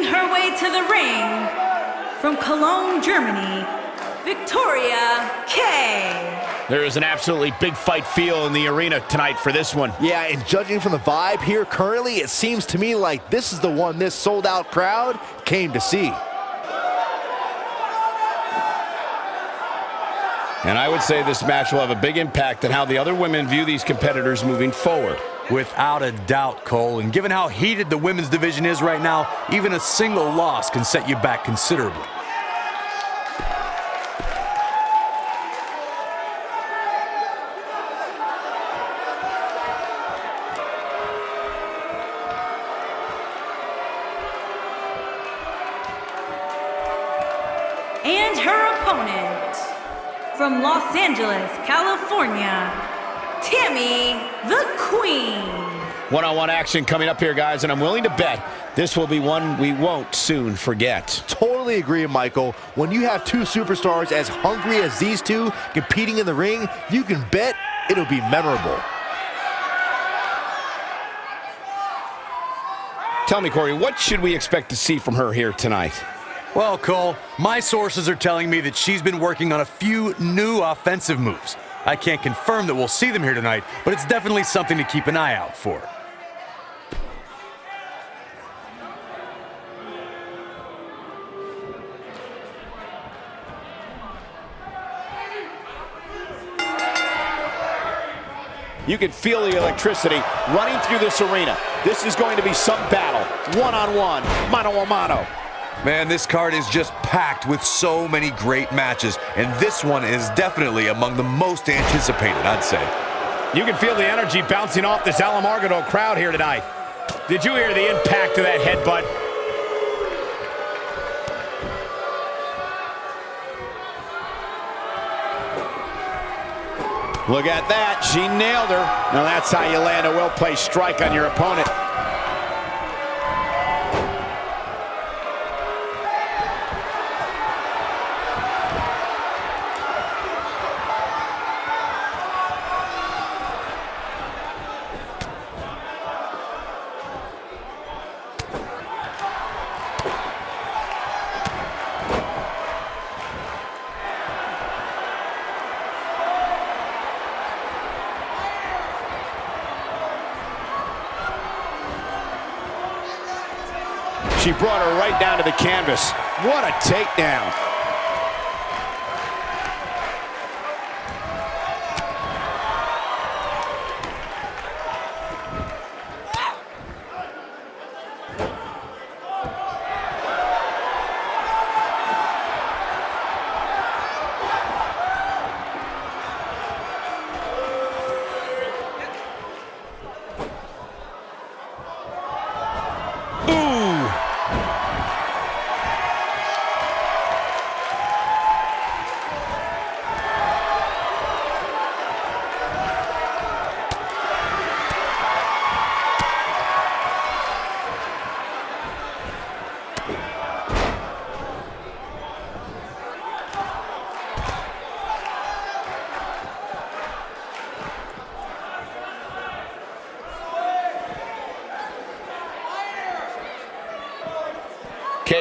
her way to the ring from Cologne, Germany, Victoria Kay. There is an absolutely big fight feel in the arena tonight for this one. Yeah, and judging from the vibe here currently, it seems to me like this is the one this sold-out crowd came to see. And I would say this match will have a big impact on how the other women view these competitors moving forward. Without a doubt, Cole. And given how heated the women's division is right now, even a single loss can set you back considerably. Action coming up here, guys, and I'm willing to bet this will be one we won't soon forget. Totally agree, Michael. When you have two superstars as hungry as these two competing in the ring, you can bet it'll be memorable. Tell me, Corey, what should we expect to see from her here tonight? Well, Cole, my sources are telling me that she's been working on a few new offensive moves. I can't confirm that we'll see them here tonight, but it's definitely something to keep an eye out for. You can feel the electricity running through this arena. This is going to be some battle, one-on-one, mano-a-mano. Man, this card is just packed with so many great matches, and this one is definitely among the most anticipated, I'd say. You can feel the energy bouncing off this Alamogordo crowd here tonight. Did you hear the impact of that headbutt? Look at that. She nailed her. Now that's how you land a well-placed strike on your opponent. She brought her right down to the canvas. What a takedown.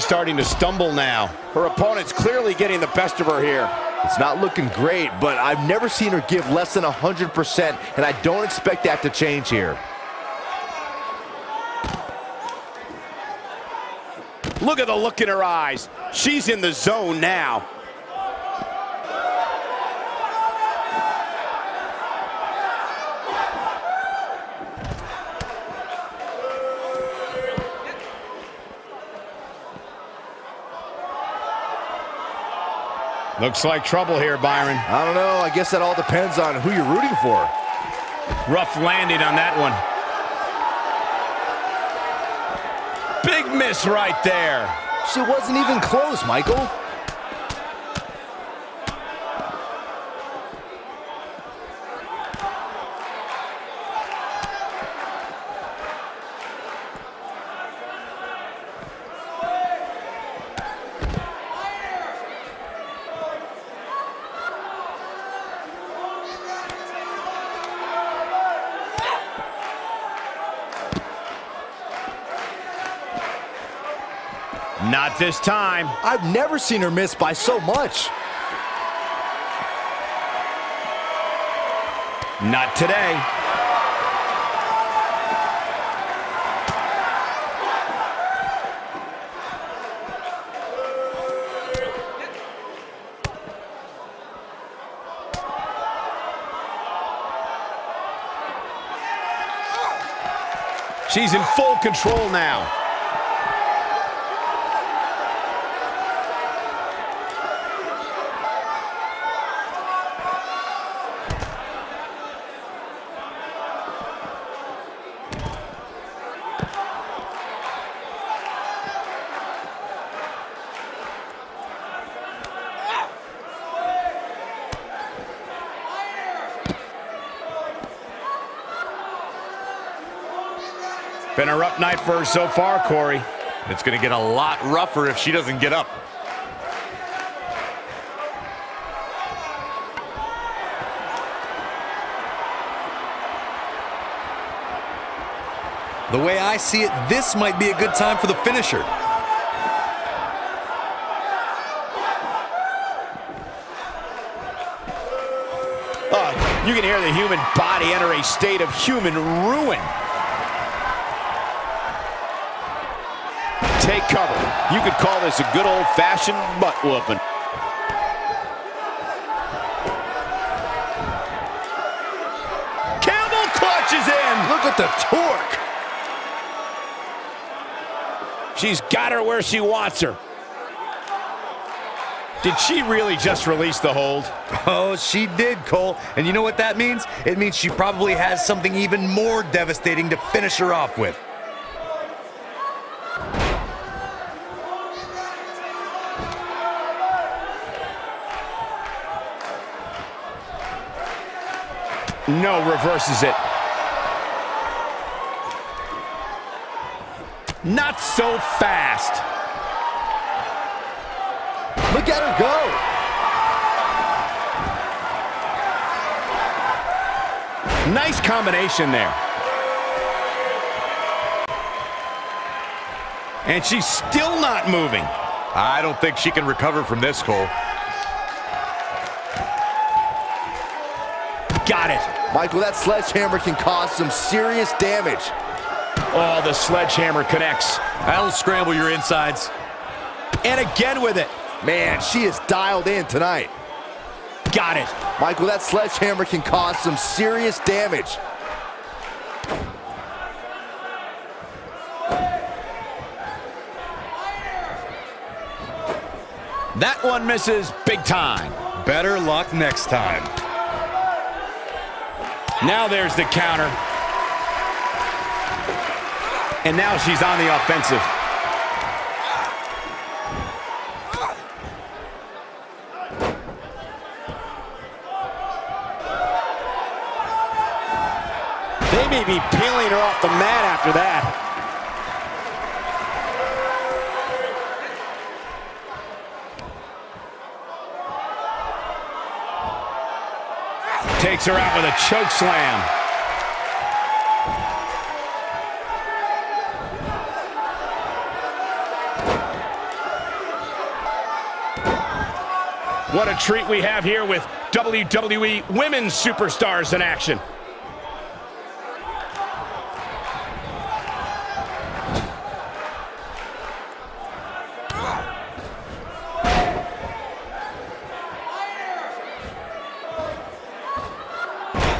Starting to stumble now. Her opponent's clearly getting the best of her here. It's not looking great, but I've never seen her give less than 100%, and I don't expect that to change here. Look at the look in her eyes. She's in the zone now. Looks like trouble here, Byron. I don't know. I guess that all depends on who you're rooting for. Rough landing on that one. Big miss right there. She wasn't even close, Michael. Not this time. I've never seen her miss by so much. Not today. She's in full control now. Been a rough night for her so far, Corey. It's going to get a lot rougher if she doesn't get up. The way I see it, this might be a good time for the finisher. Uh, you can hear the human body enter a state of human ruin. Take cover. You could call this a good old-fashioned butt whooping. Camel clutches in. Look at the torque. She's got her where she wants her. Did she really just release the hold? Oh, she did, Cole. And you know what that means? It means she probably has something even more devastating to finish her off with. No, reverses it. Not so fast. Look at her go. Nice combination there. And she's still not moving. I don't think she can recover from this, Cole. Got it. Michael, that sledgehammer can cause some serious damage. Oh, the sledgehammer connects. That'll scramble your insides. And again with it. Man, she is dialed in tonight. Got it. Michael, that sledgehammer can cause some serious damage. That one misses big time. Better luck next time. Now there's the counter. And now she's on the offensive. They may be peeling her off the mat after that. Takes her out with a choke slam. What a treat we have here with WWE Women's Superstars in action.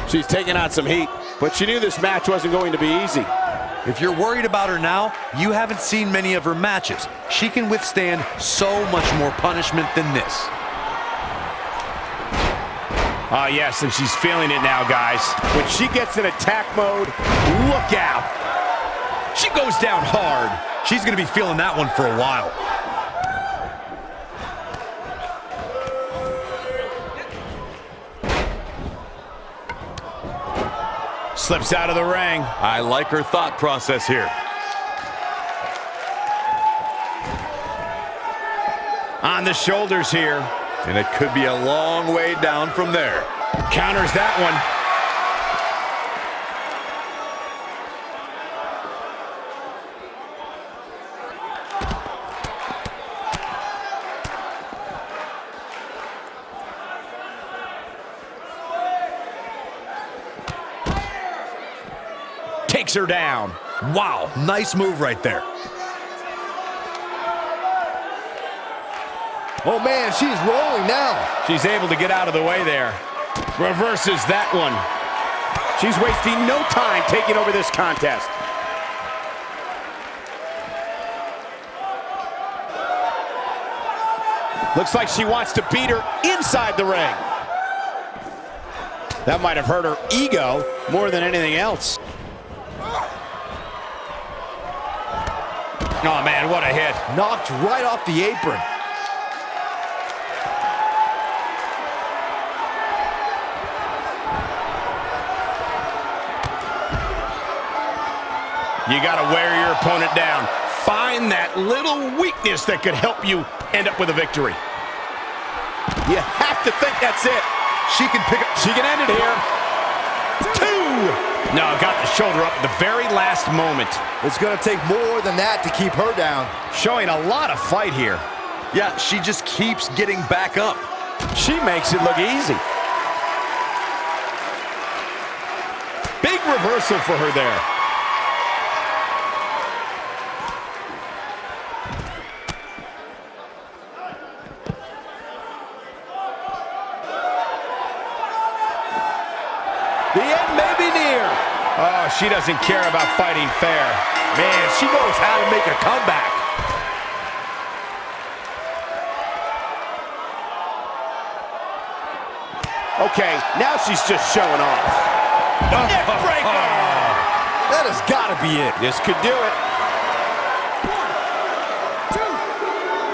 She's taking on some heat, but she knew this match wasn't going to be easy. If you're worried about her now, you haven't seen many of her matches. She can withstand so much more punishment than this. Ah, yes, and she's feeling it now, guys. When she gets in attack mode, look out. She goes down hard. She's going to be feeling that one for a while. Slips out of the ring. I like her thought process here. On the shoulders here. And it could be a long way down from there. Counters that one. Her down. Wow, nice move right there. Oh man, she's rolling now. She's able to get out of the way there. Reverses that one. She's wasting no time taking over this contest. Looks like she wants to beat her inside the ring. That might have hurt her ego more than anything else. Knocked right off the apron. You got to wear your opponent down. Find that little weakness that could help you end up with a victory. You have to think that's it. She can pick up. She can end it here. No, got the shoulder up at the very last moment. It's going to take more than that to keep her down. Showing a lot of fight here. Yeah, she just keeps getting back up. She makes it look easy. Big reversal for her there. The end may be near. Oh, she doesn't care about fighting fair. Man, she knows how to make a comeback. Okay, now she's just showing off. Neck breaker! That has got to be it. This could do it.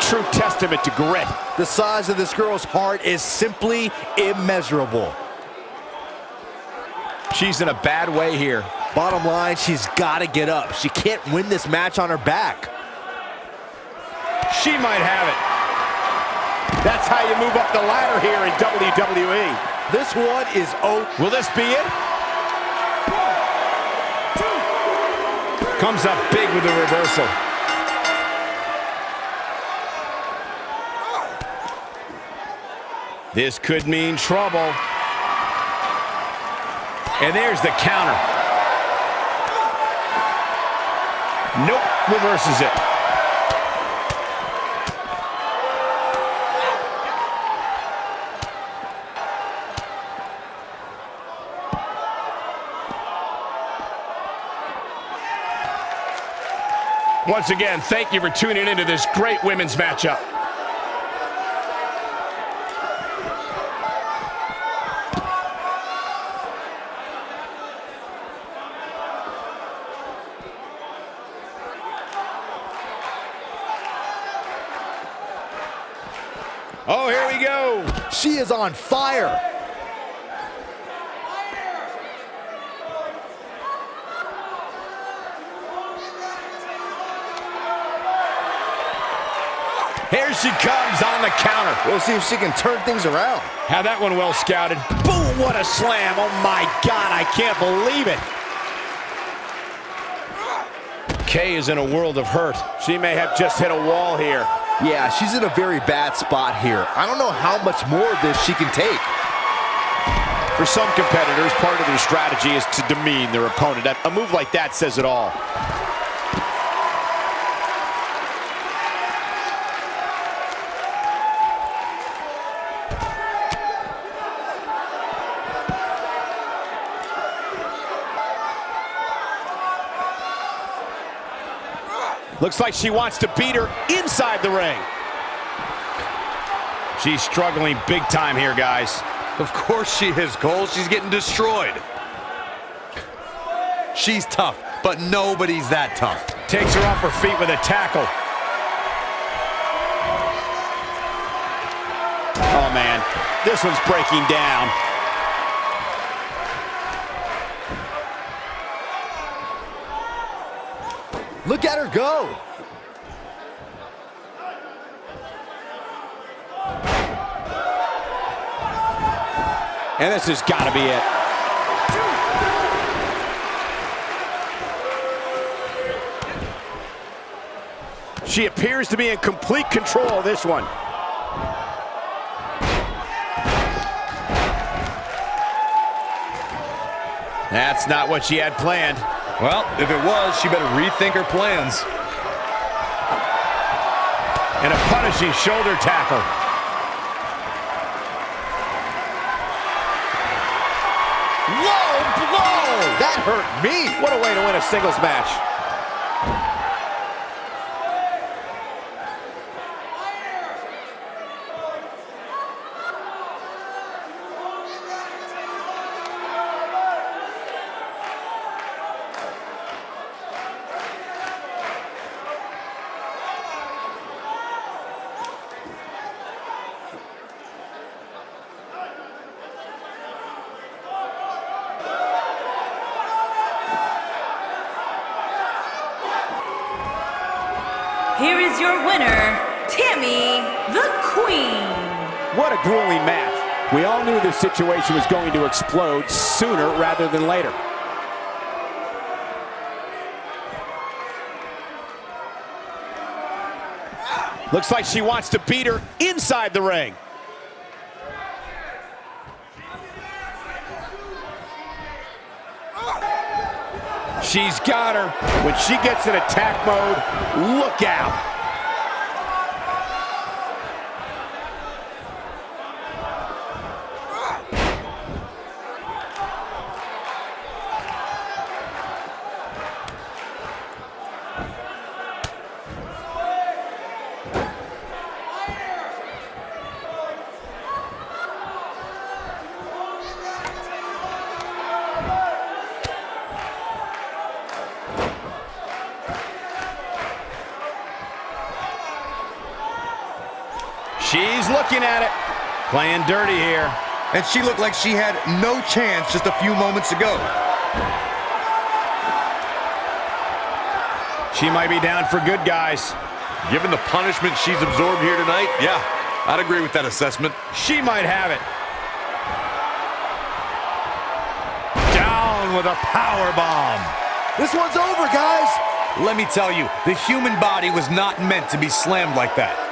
True testament to grit. The size of this girl's heart is simply immeasurable. She's in a bad way here. Bottom line, she's got to get up. She can't win this match on her back. She might have it. That's how you move up the ladder here in WWE. This one is oh. Will this be it? Comes up big with the reversal. This could mean trouble. And there's the counter. Nope, reverses it. Once again, thank you for tuning into this great women's matchup. Oh, here we go. She is on fire. Here she comes on the counter. We'll see if she can turn things around. Had that one well scouted. Boom, what a slam. Oh my God, I can't believe it. Kay is in a world of hurt. She may have just hit a wall here. Yeah, she's in a very bad spot here. I don't know how much more of this she can take. For some competitors, part of their strategy is to demean their opponent. A move like that says it all. Looks like she wants to beat her inside the ring. She's struggling big time here, guys. Of course she is, Cole. She's getting destroyed. She's tough, but nobody's that tough. Takes her off her feet with a tackle. Oh, man. This one's breaking down. At her go. And this has got to be it. She appears to be in complete control of this one. That's not what she had planned. Well, if it was, she better rethink her plans. And a punishing shoulder tackle. Low blow! That hurt me. What a way to win a singles match. Here is your winner, Tammy the Queen. What a grueling match. We all knew this situation was going to explode sooner rather than later. Looks like she wants to beat her inside the ring. She's got her. When she gets in attack mode, look out. Looking at it. Playing dirty here. And she looked like she had no chance just a few moments ago. She might be down for good, guys. Given the punishment she's absorbed here tonight, yeah, I'd agree with that assessment. She might have it. Down with a power bomb. This one's over, guys. Let me tell you, the human body was not meant to be slammed like that.